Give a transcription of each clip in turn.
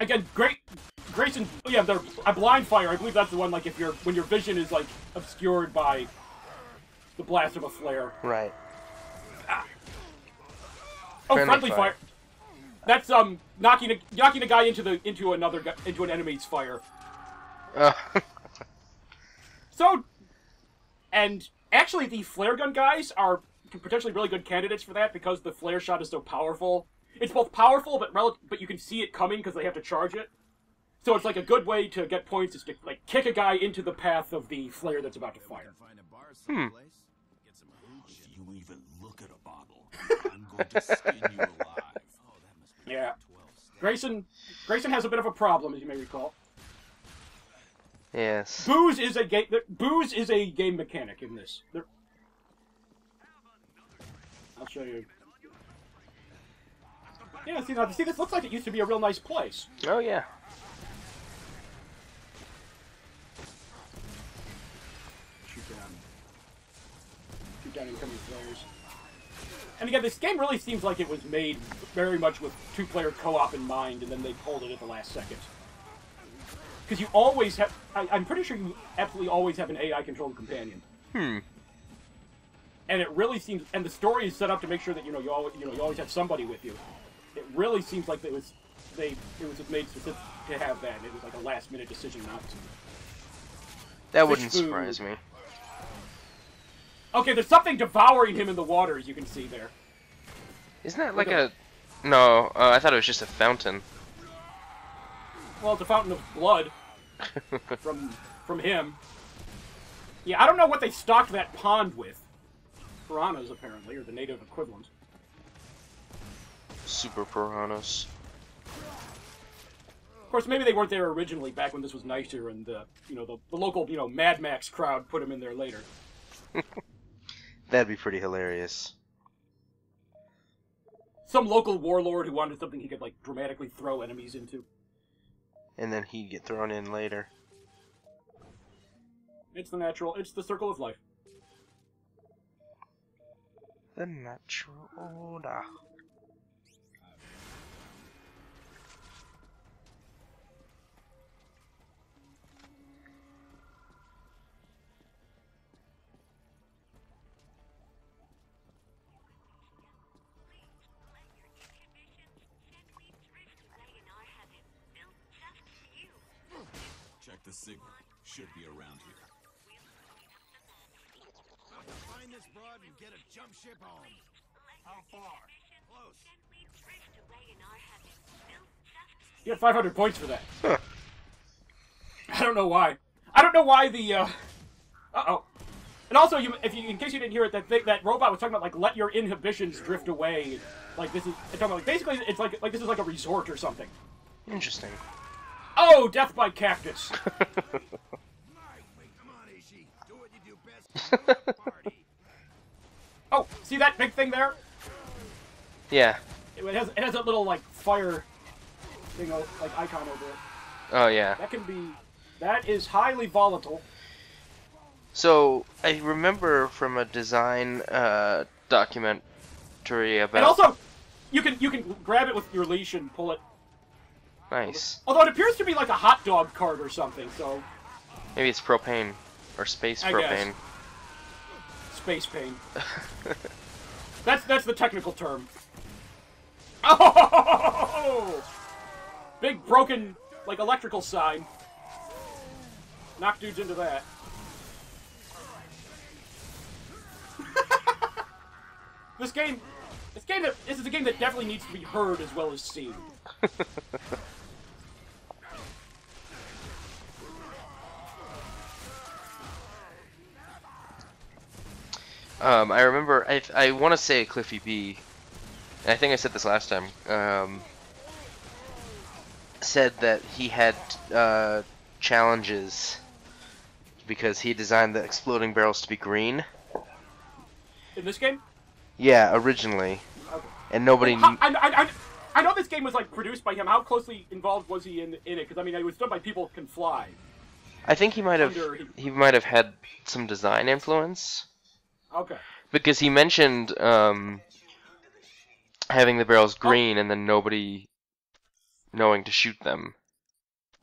again, great. Grayson, yeah, they're a blind fire. I believe that's the one. Like if your when your vision is like obscured by the blast of a flare. Right. Oh, Friendly friendly, fire. fire. That's um knocking a knocking a guy into the into another into an enemy's fire. Uh, So, and actually, the flare gun guys are potentially really good candidates for that because the flare shot is so powerful. It's both powerful, but rel- but you can see it coming because they have to charge it. So it's like a good way to get points is to like kick a guy into the path of the flare that's about to fire. Find a bar Hmm. someplace. Get some hooch. If you even look at a bottle, I'm going to skin you alive. Oh, that must be Yeah. Grayson, Grayson has a bit of a problem, as you may recall. yes. Booze is a game. Booze is a game mechanic in this. There- I'll show you. Yeah, see, now, see, this looks like it used to be a real nice place. Oh yeah. Shoot down. Shoot down incoming players. And again, this game really seems like it was made very much with two-player co-op in mind, and then they pulled it at the last second. Because you always have, I, I'm pretty sure you absolutely always have an AI-controlled companion. Hmm. and it really seems and the story is set up to make sure that you know you always you know you always have somebody with you it really seems like it was they it was made specific to have that it was like a last minute decision not to That wouldn't food. surprise me. okay there's something devouring him in the water as you can see there Isn't that like a? No, uh, I thought it was just a fountain. well it's a fountain of blood from from him yeah i don't know what they stocked that pond with piranhas apparently or the native equivalent Super piranhas. Of course, maybe they weren't there originally, back when this was nicer, and the you know the, the local you know Mad Max crowd put them in there later. That'd be pretty hilarious. Some local warlord who wanted something he could like dramatically throw enemies into. And then he'd get thrown in later. It's the natural. It's the circle of life. The natural order. Signal. Should be around here. Find this broad and get a jump ship home. How far? Close. You get 500 points for that. Huh. I don't know why. I don't know why the. uh... Uh oh. And also, you, if you, in case you didn't hear it, that thing, that robot was talking about like let your inhibitions drift away. Like this is, it's talking about, like basically it's like like this is like a resort or something. Interesting. Oh, death by cactus. Come on, Ishi. Do what you do best. Party. Oh, see that big thing there? yeah. It has it has that little like fire thing like icon over it. Oh yeah. That can be that is highly volatile. So I remember from a design uh, documentary about. And also you can you can grab it with your leash and pull it. Nice. Although it appears to be like a hot dog cart or something, so Maybe it's propane or space I guess. propane. space pain. That's that's the technical term. Oh! Big broken like electrical sign. Knock dudes into that. this game, this game that this is a game that definitely needs to be heard as well as seen. Um, I remember. I I want to say Cliffy B. And I think I said this last time. Um, said that he had uh, challenges because he designed the exploding barrels to be green. In this game, Yeah, originally, Okay. and nobody. How- I, I, I, I know this game was like produced by him. How closely involved was he in in it? Because I mean, it was done by People who Can Fly. I think he might have. Under- He might have had some design influence Okay. because he mentioned um, having the barrels green, and then nobody. knowing to shoot them.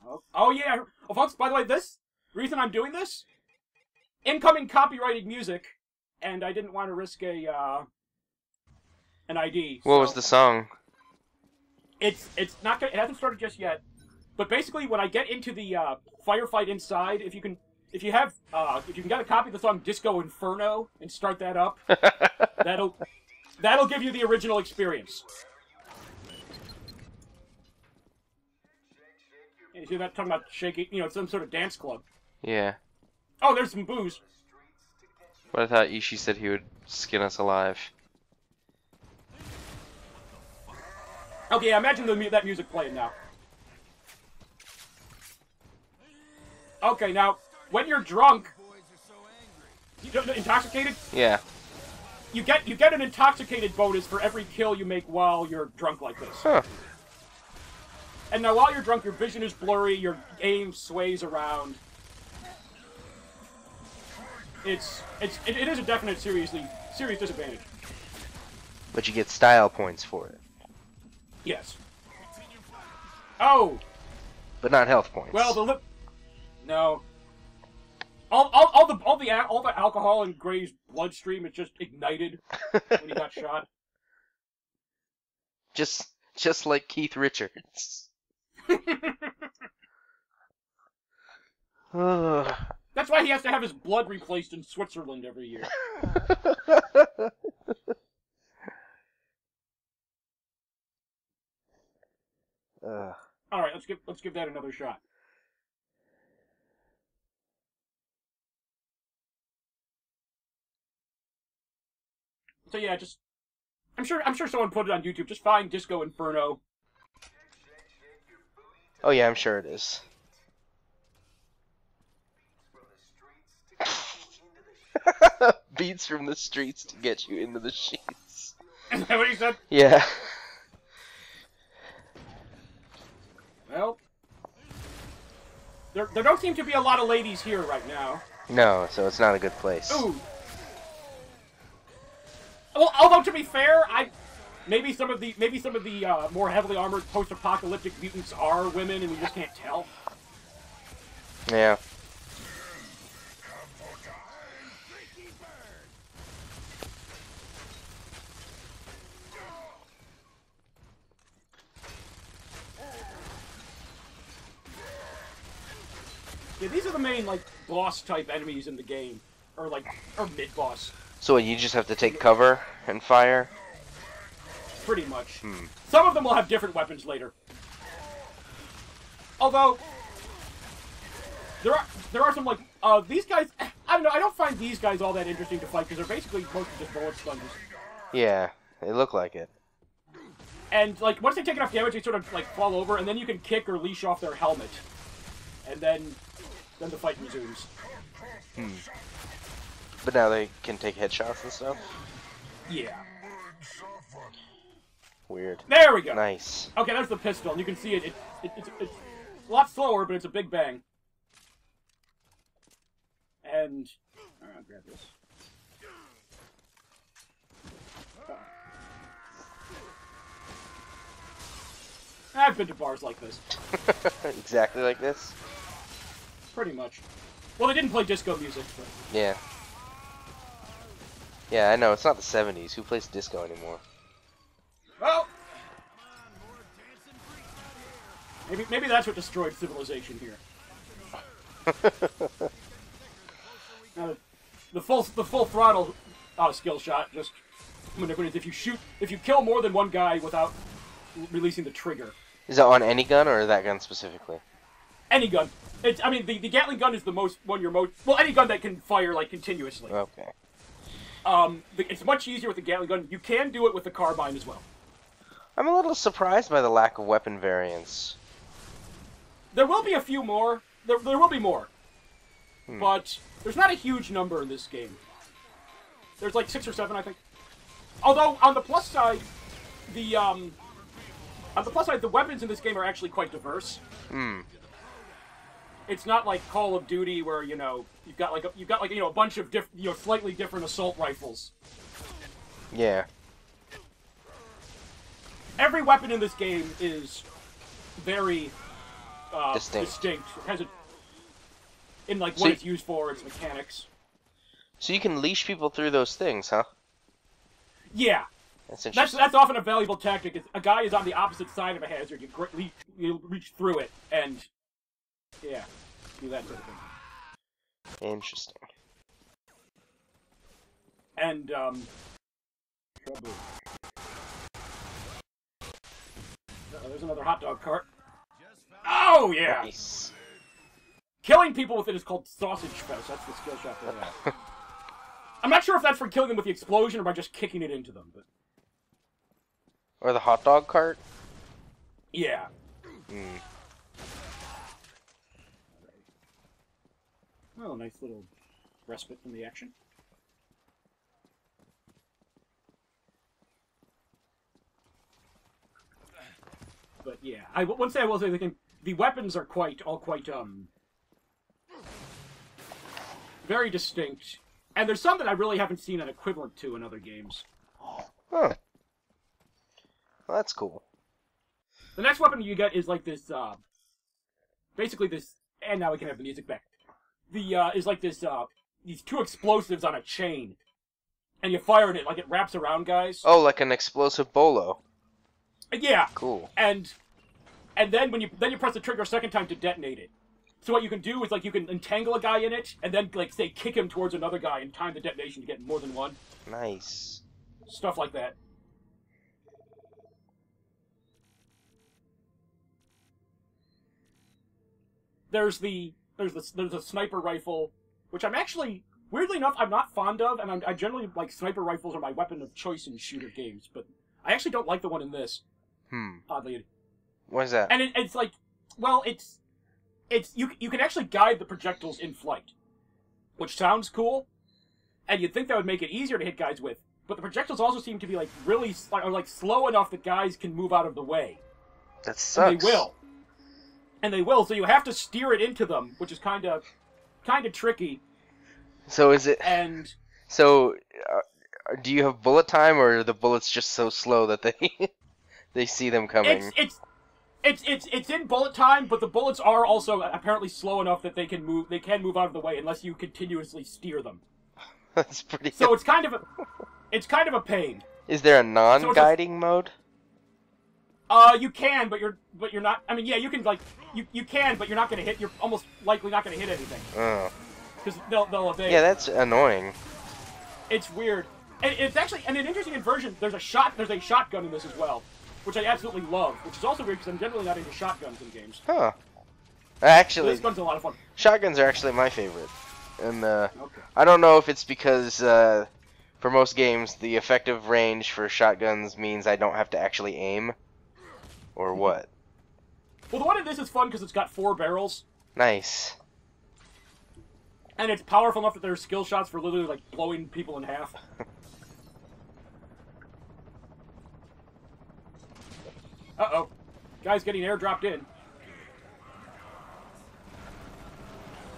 Oh, oh yeah. Oh, folks, by the way, this reason I'm doing this, incoming copyrighted music, and I didn't want to risk a uh, an ID. What was the song? It's it's not gonna, it hasn't started just yet, but basically when I get into the uh, firefight inside, if you can. If you have, uh, if you can get a copy of the song "Disco Inferno" and start that up, that'll that'll give you the original experience. You see that talking about shaking, you know, some sort of dance club. yeah. Oh, there's some booze. But I thought Ishi said he would skin us alive. Okay, yeah, imagine the, that music playing now. Okay, now when you're drunk, you intoxicated, Yeah. you get you get an intoxicated bonus for every kill you make while you're drunk like this. Huh. And now while you're drunk, your vision is blurry, your aim sways around. It's it's it, it is a definite seriously serious disadvantage. But you get style points for it. Yes. Oh, But not health points. well the lip. No. All, all, all the all the all the alcohol in Gray's bloodstream is just ignited when he got shot. just just like Keith Richards. That's why he has to have his blood replaced in Switzerland every year. Ugh. All right, let's give let's give that another shot. So yeah, just I'm sure I'm sure someone put it on YouTube. Just find Disco Inferno. Oh yeah, I'm sure it is. Beats from the streets to get you into the sheets. Is that what he said? Yeah. Well, there there don't seem to be a lot of ladies here right now. No, so it's not a good place. Ooh. Well, although to be fair, I maybe some of the maybe some of the uh, more heavily armored post-apocalyptic mutants are women, and we just can't tell. Yeah. Yeah, these are the main like boss type enemies in the game, or like or mid boss, So you just have to take cover and fire. pretty much. Hmm. Some of them will have different weapons later. Although there are there are some like uh these guys. I don't know. I don't find these guys all that interesting to fight because they're basically mostly just bullet sponges. Yeah, they look like it. And like once they take enough damage, they sort of like fall over, and then you can kick or leash off their helmet, and then then the fight resumes. Hmm. But now they can take headshots and stuff. Yeah. Weird. There we go. Nice. Okay, there's the pistol. and You can see it. it, it it's, it's a lot slower, but it's a big bang. And alright, I'll grab this. I've been to bars like this, exactly like this. Pretty much. Well, they didn't play disco music, but Yeah. Yeah, I know. It's not the 70s. Who plays disco anymore? well, maybe maybe that's what destroyed civilization here. Uh, the full the full throttle uh, skill shot just if you shoot if you kill more than one guy without releasing the trigger. Is that on any gun or that gun specifically? Any gun. It's, I mean, the, the Gatling gun is the most one you're most well. Any gun that can fire like continuously. Okay. Um, the, it's much easier with the Gatling gun. You can do it with the carbine as well. I'm a little surprised by the lack of weapon variants. There will be a few more. There, there will be more. Hmm. But there's not a huge number in this game. There's like six or seven, I think. Although on the plus side, the um, on the plus side, the weapons in this game are actually quite diverse. Hmm. It's not like Call of Duty where you know you've got like a, you've got like you know a bunch of diff, you know slightly different assault rifles. Yeah. Every weapon in this game is very uh, Distinct. distinct. It has a in like So what it's used for, its mechanics. So you can leash people through those things, huh? Yeah, That's that's interesting. that's often a valuable tactic. Is a guy is on the opposite side of a hazard, you you reach through it, and yeah, do that sort of thing. Interesting. And um, trouble. Uh-oh, there's another hot dog cart. Oh yeah, Nice. killing people with it is called sausage fest. That's the skill shot for that. I'm not sure if that's for killing them with the explosion or by just kicking it into them, but Or the hot dog cart. yeah. Hmm. Oh, nice little respite from the action. But yeah, I one thing I will say, the, the weapons are quite all quite um very distinct, and there's some that I really haven't seen an equivalent to in other games. Huh. Well, that's cool. The next weapon you get is like this, uh, basically this, and now we can have the music back. The, uh, is like this, uh, these two explosives on a chain. And you fire it, like it wraps around guys. Oh, like an explosive bolo. Yeah, Cool. and, and then when you, then you press the trigger a second time to detonate it. So what you can do is like you can entangle a guy in it, and then like say kick him towards another guy and time the detonation to get more than one. Nice. Stuff like that. There's the there's the there's a sniper rifle, which I'm actually weirdly enough I'm not fond of, and I'm, I generally like sniper rifles are my weapon of choice in shooter games, but I actually don't like the one in this. Hmm. Oddly, What is that? and it, it's like, well, it's it's you you can actually guide the projectiles in flight, which sounds cool, and you'd think that would make it easier to hit guys with. But the projectiles also seem to be like really s- are like slow enough that guys can move out of the way, That and sucks. they will, and they will. So you have to steer it into them, which is kind of kind of tricky. So is it? And So, uh, do you have bullet time, or are the bullets just so slow that they they see them coming? it's it's. It's, it's it's in bullet time, but the bullets are also apparently slow enough that they can move they can move out of the way unless you continuously steer them. That's pretty. So it's kind of a it's kind of a pain. is there a non-guiding mode? Uh, you can, but you're but you're not. I mean, yeah, you can like you you can, but you're not gonna hit. You're almost likely not gonna hit anything Oh. because they'll they'll evade. Yeah, that's annoying. It's weird. And it's actually and an interesting inversion. There's a shot. There's a shotgun in this as well, which I absolutely love. Which is also weird because I'm generally not into shotguns in games. Huh. Actually, this gun's a lot of fun. shotguns are actually my favorite, and uh, Okay. I don't know if it's because uh, for most games the effective range for shotguns means I don't have to actually aim, or what. Well, the one in this is fun because it's got four barrels Nice. and it's powerful enough that there are skill shots for literally like blowing people in half. Uh oh, guy's getting airdropped in.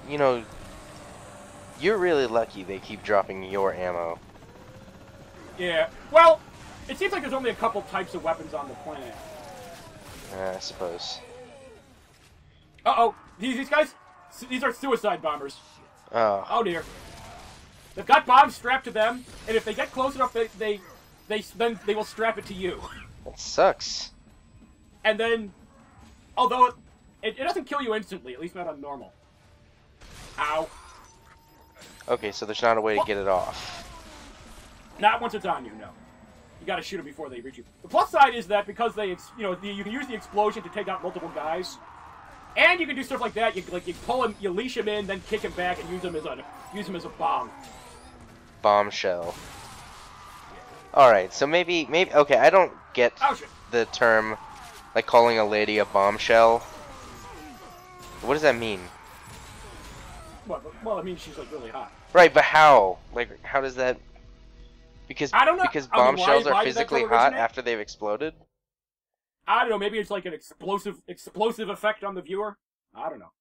You know, you're really lucky they keep dropping your ammo. Yeah. Well, it seems like there's only a couple types of weapons on the planet. Uh, I suppose. Uh oh, these, these guys, these are suicide bombers. Oh, Oh dear. They've got bombs strapped to them, and if they get close enough, they they they then they will strap it to you. that sucks. And then, although it, it, it doesn't kill you instantly, at least not on normal. Ow. Okay, so there's not a way to get it off. Not once it's on you, no. You gotta shoot them before they reach you. The plus side is that because they, you know, the, you can use the explosion to take out multiple guys, and you can do stuff like that. You like you pull him, you leash him in, then kick him back and use him as a use him as a bomb. Bombshell. Alright, so maybe, maybe, okay, I don't get Oh the term, like calling a lady a bombshell. What does that mean? Well, well, I mean she's like really hot. Right, but how? Like, how does that? Because I don't know- because I mean, why- bombshells why are physically hot after they've exploded. I don't know. Maybe it's like an explosive explosive effect on the viewer. I don't know.